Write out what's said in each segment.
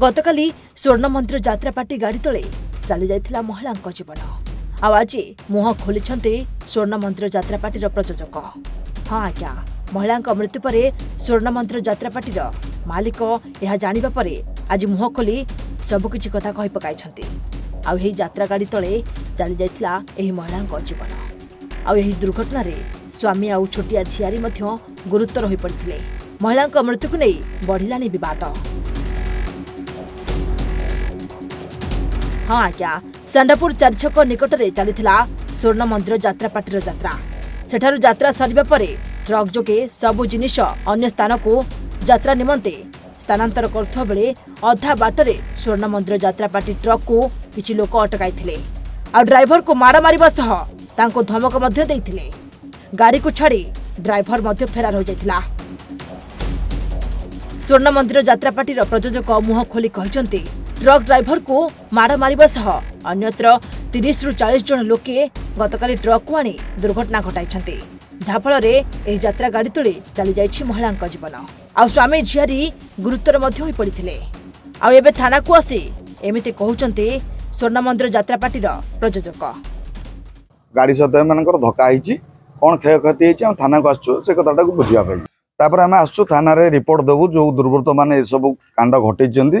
ଗତକାଲି ସ୍ୱର୍ଣ୍ଣମନ୍ଦିର ଯାତ୍ରା ପାର୍ଟି ଗାଡ଼ି ତଳେ ଚାଲିଯାଇଥିଲା ମହିଳାଙ୍କ ଜୀବନ ଆଉ ଆଜି ମୁହଁ ଖୋଲିଛନ୍ତି ସ୍ୱର୍ଣ୍ଣ ମନ୍ଦିର ଯାତ୍ରା ପାର୍ଟିର ପ୍ରଯୋଜକ ହଁ ଆଜ୍ଞା ମହିଳାଙ୍କ ମୃତ୍ୟୁ ପରେ ସ୍ୱର୍ଣ୍ଣମନ୍ଦିର ଯାତ୍ରା ପାର୍ଟିର ମାଲିକ ଏହା ଜାଣିବା ପରେ ଆଜି ମୁହଁ ଖୋଲି ସବୁକିଛି କଥା କହି ପକାଇଛନ୍ତି ଆଉ ଏହି ଯାତ୍ରା ଗାଡ଼ି ତଳେ ଚାଲିଯାଇଥିଲା ଏହି ମହିଳାଙ୍କ ଜୀବନ ଆଉ ଏହି ଦୁର୍ଘଟଣାରେ ସ୍ୱାମୀ ଆଉ ଛୋଟିଆ ଝିଆରୀ ମଧ୍ୟ ଗୁରୁତର ହୋଇପଡ଼ିଥିଲେ ମହିଳାଙ୍କ ମୃତ୍ୟୁକୁ ନେଇ ବଢ଼ିଲାଣି ବିବାଦ ହଁ ଆଜ୍ଞା ଷଣ୍ଡପୁର ଚାରିଛକ ନିକଟରେ ଚାଲିଥିଲା ସ୍ୱର୍ଣ୍ଣ ମନ୍ଦିର ଯାତ୍ରାପାଟିର ଯାତ୍ରା ସେଠାରୁ ଯାତ୍ରା ସରିବା ପରେ ଟ୍ରକ୍ ଯୋଗେ ସବୁ ଜିନିଷ ଅନ୍ୟ ସ୍ଥାନକୁ ଯାତ୍ରା ନିମନ୍ତେ ସ୍ଥାନାନ୍ତର କରୁଥିବା ବେଳେ ଅଧା ବାଟରେ ସ୍ୱର୍ଣ୍ଣ ମନ୍ଦିର ଯାତ୍ରାପାଟି ଟ୍ରକ୍କୁ କିଛି ଲୋକ ଅଟକାଇଥିଲେ ଆଉ ଡ୍ରାଇଭରକୁ ମାଡ଼ ମାରିବା ସହ ତାଙ୍କୁ ଧମକ ମଧ୍ୟ ଦେଇଥିଲେ ଗାଡ଼ିକୁ ଛାଡ଼ି ଡ୍ରାଇଭର ମଧ୍ୟ ଫେରାର ହୋଇଯାଇଥିଲା ସ୍ୱର୍ଣ୍ଣ ମନ୍ଦିର ଯାତ୍ରାପାଟିର ପ୍ରଯୋଜକ ମୁହଁ ଖୋଲି କହିଛନ୍ତି ଟ୍ରକ୍ ଡ୍ରାଇଭରକୁ ମାଡ଼ ମାରିବା ସହ ଅନ୍ୟତ୍ର ତିରିଶରୁ ଚାଳିଶ ଜଣ ଲୋକେ ଗତକାଲି ଟ୍ରକ୍କୁ ଆଣି ଦୁର୍ଘଟଣା ଘଟାଇଛନ୍ତି ଯାହାଫଳରେ ଏହି ଯାତ୍ରା ଗାଡ଼ି ତୁଳି ଚାଲିଯାଇଛି ମହିଳାଙ୍କ ଜୀବନ ଆଉ ସ୍ୱାମୀ ଝିଆରୀ ଗୁରୁତର ମଧ୍ୟ ହୋଇପଡ଼ିଥିଲେ ଆଉ ଏବେ ଥାନାକୁ ଆସି ଏମିତି କହୁଛନ୍ତି ସ୍ୱର୍ଣ୍ଣମନ୍ଦିର ଯାତ୍ରା ପାର୍ଟିର ପ୍ରଯୋଜକ ଗାଡ଼ି ସହିତ ଏମାନଙ୍କର ଧକ୍କା ହେଇଛି କ'ଣ କ୍ଷୟକ୍ଷତି ହେଇଛି ଆମେ ଥାନାକୁ ଆସୁଛୁ ସେ କଥାଟାକୁ ବୁଝିବା ପାଇଁ ତାପରେ ଆମେ ଆସୁଛୁ ଥାନାରେ ରିପୋର୍ଟ ଦେବୁ ଯେଉଁ ଦୁର୍ବୃତ୍ତମାନେ ଏସବୁ କାଣ୍ଡ ଘଟେଇଛନ୍ତି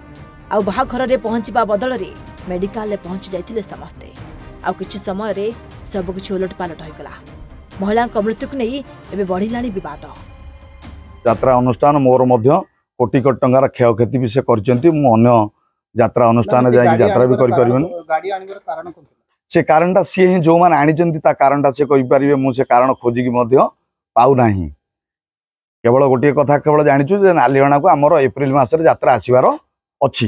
ଆଉ ବାହାଘରରେ ପହଞ୍ଚିବା ବଦଳରେ ମେଡିକାଲରେ ପହଞ୍ଚି ଯାଇଥିଲେ ସମସ୍ତେ ଆଉ କିଛି ସମୟରେ ସବୁକିଛି ଓଲଟ ପାଲଟ ହୋଇଗଲା ମହିଳାଙ୍କ ମୃତ୍ୟୁକୁ ନେଇ ଏବେ ବଢ଼ିଲାଣି ବିବାଦ ଯାତ୍ରା ଅନୁଷ୍ଠାନ ମୋର ମଧ୍ୟ କୋଟି କୋଟି ଟଙ୍କାର କ୍ଷୟକ୍ଷତି ବି ସେ କରିଛନ୍ତି ମୁଁ ଅନ୍ୟ ଯାତ୍ରା ଅନୁଷ୍ଠାନ ଯାଇକି ଯାତ୍ରା ବି କରିପାରିବିନି ସେ କାରଣଟା ସିଏ ହିଁ ଯେଉଁମାନେ ଆଣିଛନ୍ତି ତା କାରଣଟା ସେ କହିପାରିବେ ମୁଁ ସେ କାରଣ ଖୋଜିକି ମଧ୍ୟ ପାଉନାହିଁ କେବଳ ଗୋଟିଏ କଥା କେବଳ ଜାଣିଛୁ ଯେ ନାଲିହଣାକୁ ଆମର ଏପ୍ରିଲ ମାସରେ ଯାତ୍ରା ଆସିବାର ଅଛି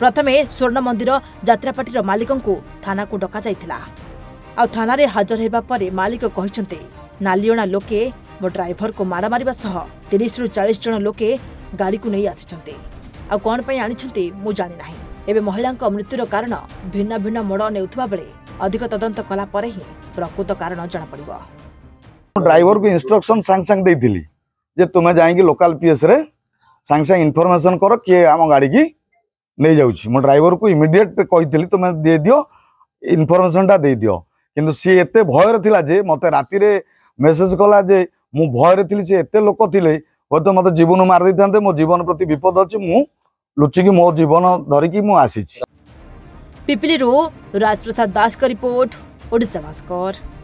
ପ୍ରଥମେ ସ୍ୱର୍ଣ୍ଣ ମନ୍ଦିର ଯାତ୍ରାପାର୍ଟିର ମାଲିକଙ୍କୁ ଥାନାକୁ ଡକାଯାଇଥିଲା ଆଉ ଥାନାରେ ହାଜର ହେବା ପରେ ମାଲିକ କହିଛନ୍ତି ନାଲିଅଣା ଲୋକେ ମୋ ଡ୍ରାଇଭରକୁ ମାଡ଼ ମାରିବା ସହ ତିରିଶରୁ ଚାଳିଶ ଜଣ ଲୋକେ ଗାଡ଼ିକୁ ନେଇ ଆସିଛନ୍ତି ଆଉ କ'ଣ ପାଇଁ ଆଣିଛନ୍ତି ମୁଁ ଜାଣିନାହିଁ ଏବେ ମହିଳାଙ୍କ ମୃତ୍ୟୁର କାରଣ ଭିନ୍ନ ଭିନ୍ନ ମୋଡ଼ ନେଉଥିବା ବେଳେ ଅଧିକ ତଦନ୍ତ କଲା ପରେ ହିଁ ପ୍ରକୃତ କାରଣ ଜଣାପଡ଼ିବ ଡ୍ରାଇଭରକୁ ଇନଷ୍ଟ୍ରକ୍ସନ୍ ସାଙ୍ଗେ ସାଙ୍ଗେ ଦେଇଥିଲି ଯେ ତୁମେ ଯାଇକି ଲୋକାଲ ପିଏସ୍ରେ ସାଙ୍ଗେ ସାଙ୍ଗେ ଇନଫର୍ମେସନ୍ କର କିଏ ଆମ ଗାଡ଼ିକି ନେଇଯାଉଛି ମୁଁ ଡ୍ରାଇଭରକୁ ଇମିଡ଼ିଏଟ୍ କହିଥିଲି ତୁମେ ଦେଇଦିଅ ଇନଫର୍ମେସନ୍ଟା ଦେଇଦିଅ କିନ୍ତୁ ସିଏ ଏତେ ଭୟରେ ଥିଲା ଯେ ମୋତେ ରାତିରେ ମେସେଜ୍ କଲା ଯେ ମୁଁ ଭୟରେ ଥିଲି ସେ ଏତେ ଲୋକ ଥିଲେ ହୁଏତ ମୋତେ ଜୀବନ ମାରିଦେଇଥାନ୍ତେ ମୋ ଜୀବନ ପ୍ରତି ବିପଦ ଅଛି ମୁଁ ଲୁଚିକି ମୋ ଜୀବନ ଧରିକି ମୁଁ ଆସିଛି ପିପିଲିରୁ ରାଜପ୍ରସାଦ ଦାସଙ୍କ ରିପୋର୍ଟ ଓଡ଼ିଶା ଭାସ୍କର